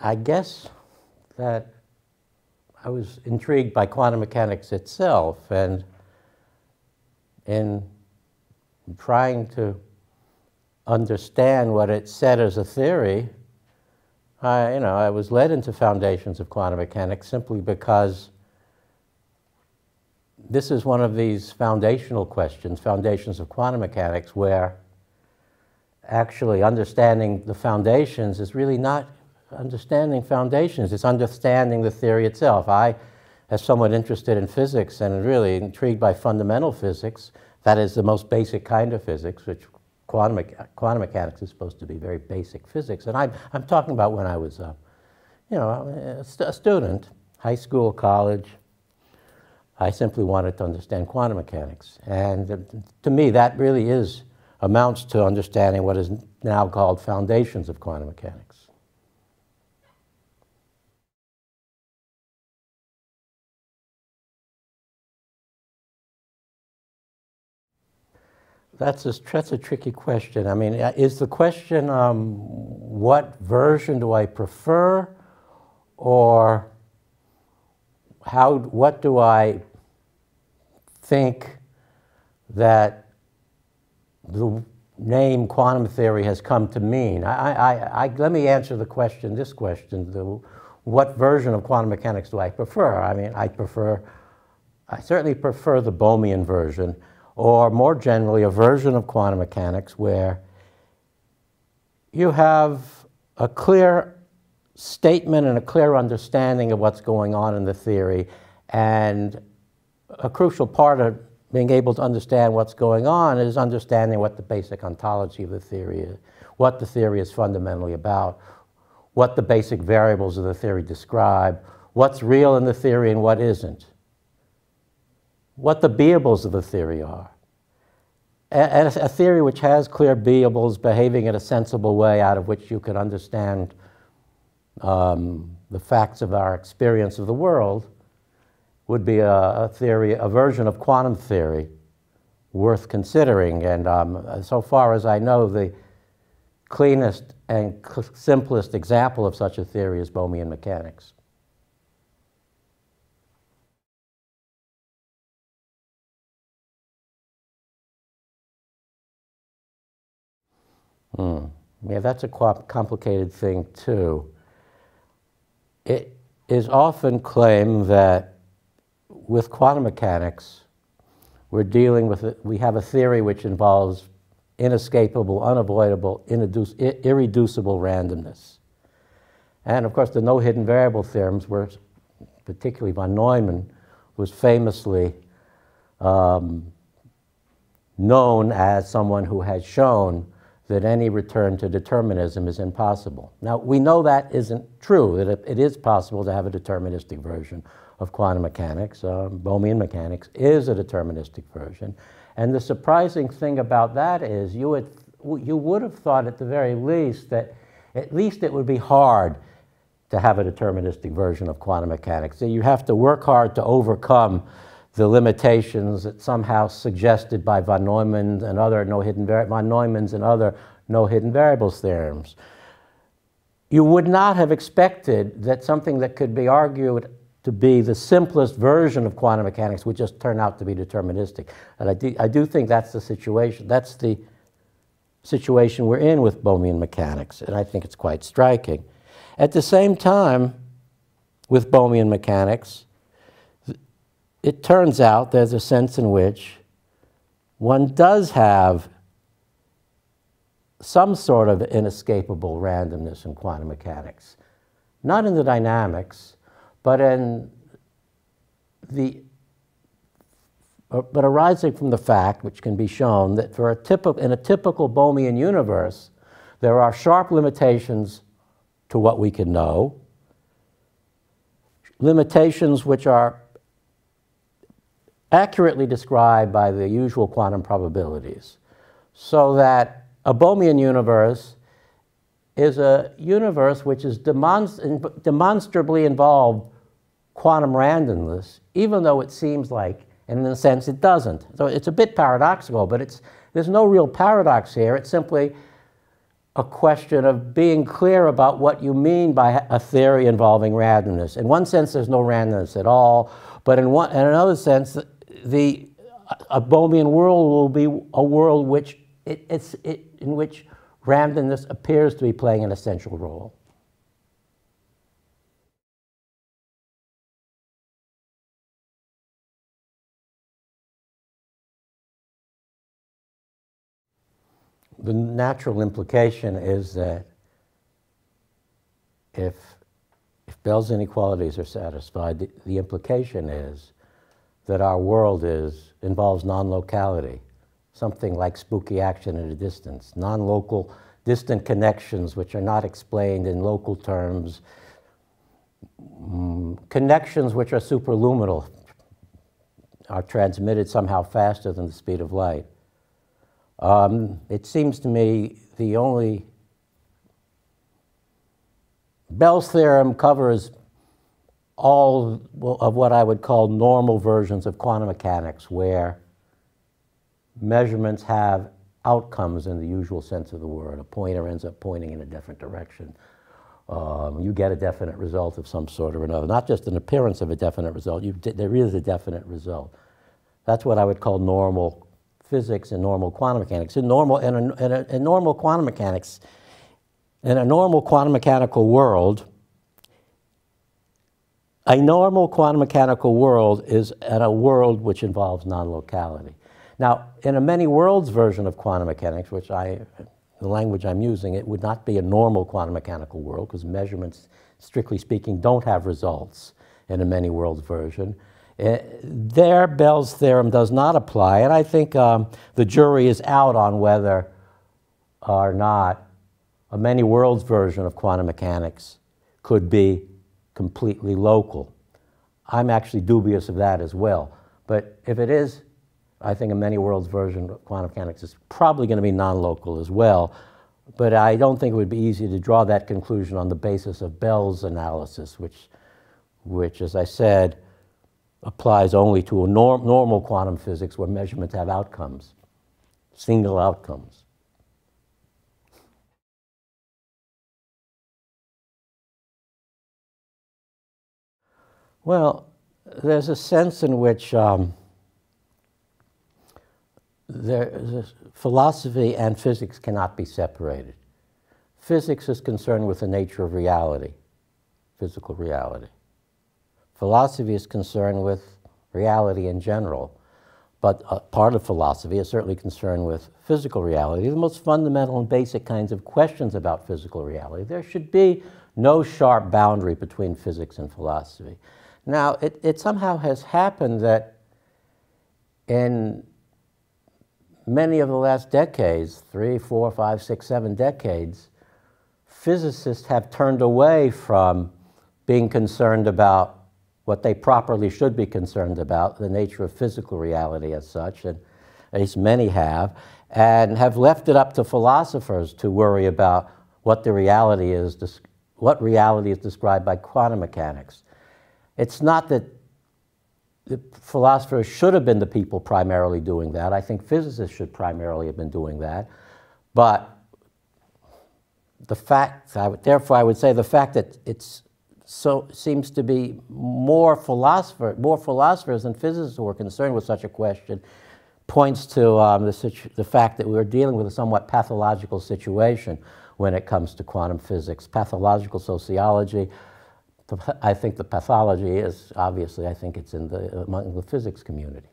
I guess that I was intrigued by quantum mechanics itself and in trying to understand what it said as a theory, I, you know, I was led into foundations of quantum mechanics simply because this is one of these foundational questions, foundations of quantum mechanics, where actually understanding the foundations is really not understanding foundations, it's understanding the theory itself. I, as someone interested in physics and really intrigued by fundamental physics, that is the most basic kind of physics, which quantum, quantum mechanics is supposed to be very basic physics. And I'm, I'm talking about when I was, uh, you know, a, st a student, high school, college. I simply wanted to understand quantum mechanics. And uh, to me, that really is, amounts to understanding what is now called foundations of quantum mechanics. That's a, that's a tricky question. I mean, uh, is the question um, what version do I prefer, or how, what do I think that the name quantum theory has come to mean? I, I, I, let me answer the question, this question, the, what version of quantum mechanics do I prefer? I mean, I prefer, I certainly prefer the Bohmian version or more generally, a version of quantum mechanics where you have a clear statement and a clear understanding of what's going on in the theory. And a crucial part of being able to understand what's going on is understanding what the basic ontology of the theory is, what the theory is fundamentally about, what the basic variables of the theory describe, what's real in the theory and what isn't what the beables of the theory are. A, a, theory which has clear beables behaving in a sensible way out of which you can understand um, the facts of our experience of the world would be a, a theory, a version of quantum theory worth considering. And um, so far as I know, the cleanest and simplest example of such a theory is Bohmian mechanics. Mm. Yeah, that's a complicated thing too. It is often claimed that with quantum mechanics, we're dealing with, we have a theory which involves inescapable, unavoidable, irreducible randomness. And of course, the no hidden variable theorems were, particularly von Neumann, was famously um, known as someone who had shown that any return to determinism is impossible. Now, we know that isn't true, that it, is possible to have a deterministic version of quantum mechanics. Uh, Bohmian mechanics is a deterministic version. And the surprising thing about that is you would, you would have thought at the very least that at least it would be hard to have a deterministic version of quantum mechanics. So you have to work hard to overcome the limitations that somehow suggested by von Neumann and other no hidden von Neumann's and other no hidden variables theorems. You would not have expected that something that could be argued to be the simplest version of quantum mechanics would just turn out to be deterministic. And I do, I do think that's the situation. That's the situation we're in with Bohmian mechanics, and I think it's quite striking. At the same time, with Bohmian mechanics, it turns out there's a sense in which one does have some sort of inescapable randomness in quantum mechanics. Not in the dynamics, but in the but arising from the fact, which can be shown, that for a typical, in a typical Bohmian universe, there are sharp limitations to what we can know, limitations which are accurately described by the usual quantum probabilities. So that a Bohmian universe is a universe which is demonst demonstrably involved quantum randomness, even though it seems like, and in a sense, it doesn't. So it's a bit paradoxical, but it's, there's no real paradox here. It's simply a question of being clear about what you mean by a theory involving randomness. In one sense, there's no randomness at all, but in, one, in another sense, the Bohmian world will be a world which it, it's, it, in which randomness appears to be playing an essential role. the natural implication is that if, if Bell's inequalities are satisfied, the, the implication is that our world is, involves non-locality, something like spooky action at a distance, non-local, distant connections which are not explained in local terms, mm, connections which are superluminal, are transmitted somehow faster than the speed of light. Um, it seems to me the only Bell's theorem covers all of what I would call normal versions of quantum mechanics, where measurements have outcomes in the usual sense of the word. A pointer ends up pointing in a different direction. Um, you get a definite result of some sort or another. Not just an appearance of a definite result, there is a definite result. That's what I would call normal physics and normal quantum mechanics. In normal, in, a, in, a, in normal quantum mechanics, in a normal quantum mechanical world, a normal quantum mechanical world is a world which involves non-locality. Now, in a many worlds version of quantum mechanics, which I, the language I'm using, it would not be a normal quantum mechanical world because measurements, strictly speaking, don't have results in a many worlds version. Uh, there, Bell's theorem does not apply, and I think um, the jury is out on whether or not a many worlds version of quantum mechanics could be completely local. I'm actually dubious of that as well. But if it is, I think a many worlds version of quantum mechanics is probably going to be non-local as well. But I don't think it would be easy to draw that conclusion on the basis of Bell's analysis, which, which as I said, applies only to a norm, normal quantum physics where measurements have outcomes, single outcomes. Well, there's a sense in which um, there, philosophy and physics cannot be separated. Physics is concerned with the nature of reality, physical reality. Philosophy is concerned with reality in general, but uh, part of philosophy is certainly concerned with physical reality, the most fundamental and basic kinds of questions about physical reality. There should be no sharp boundary between physics and philosophy. Now, it, it somehow has happened that in many of the last decades, three, four, five, six, seven decades, physicists have turned away from being concerned about what they properly should be concerned about, the nature of physical reality as such, and at least many have, and have left it up to philosophers to worry about what the reality is, what reality is described by quantum mechanics. It's not that the philosophers should have been the people primarily doing that. I think physicists should primarily have been doing that. But the fact, I would, therefore, I would say the fact that it's so seems to be more philosopher, more philosophers than physicists who are concerned with such a question points to um, the, the fact that we're dealing with a somewhat pathological situation when it comes to quantum physics. Pathological sociology, I think the pathology is, obviously, I think it's in the, among the physics community.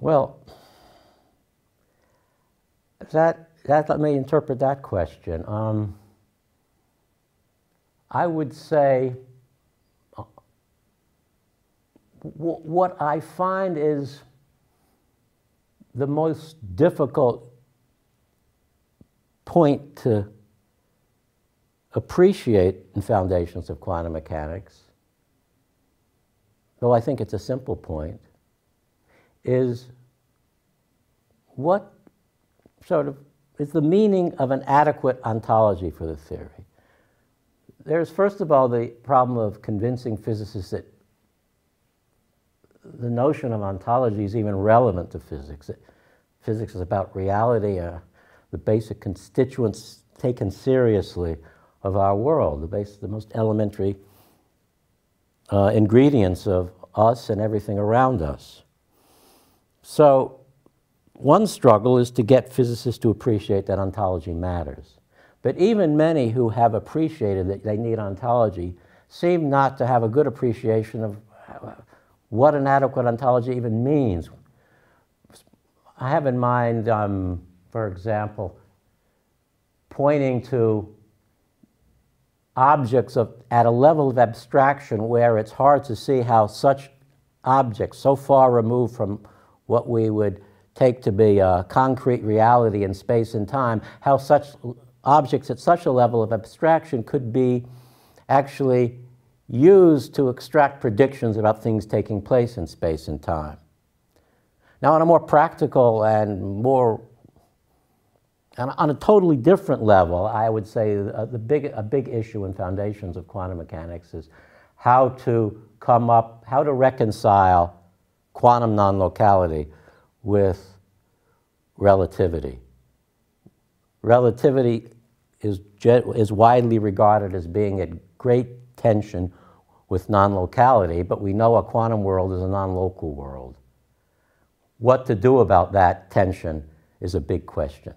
Well, that, that let me interpret that question. Um, I would say uh, what I find is the most difficult point to appreciate in foundations of quantum mechanics, though I think it's a simple point, is what sort of is the meaning of an adequate ontology for the theory? There's, first of all, the problem of convincing physicists that the notion of ontology is even relevant to physics. Physics is about reality, uh, the basic constituents taken seriously of our world, the, the most elementary uh, ingredients of us and everything around us. So, one struggle is to get physicists to appreciate that ontology matters. But even many who have appreciated that they need ontology seem not to have a good appreciation of what an adequate ontology even means. I have in mind, um, for example, pointing to objects of, at a level of abstraction where it's hard to see how such objects, so far removed from what we would take to be a concrete reality in space and time, how such objects at such a level of abstraction could be actually used to extract predictions about things taking place in space and time. Now, on a more practical and more, on a totally different level, I would say uh, the big, a big issue in foundations of quantum mechanics is how to come up, how to reconcile quantum non-locality with relativity. Relativity is, is widely regarded as being at great tension with non-locality, but we know a quantum world is a non-local world. What to do about that tension is a big question.